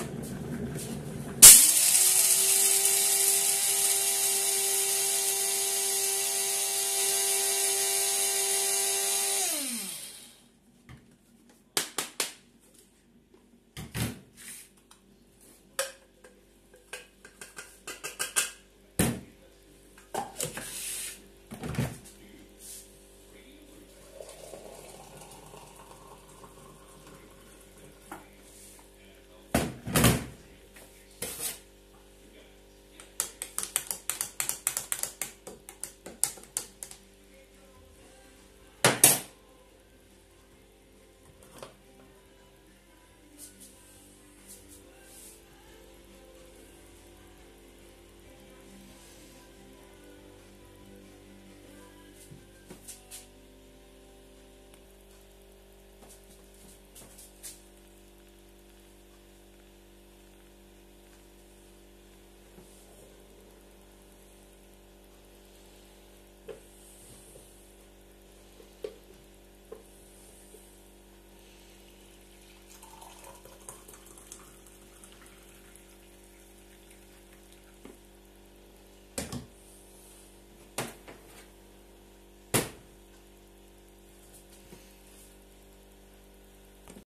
よし。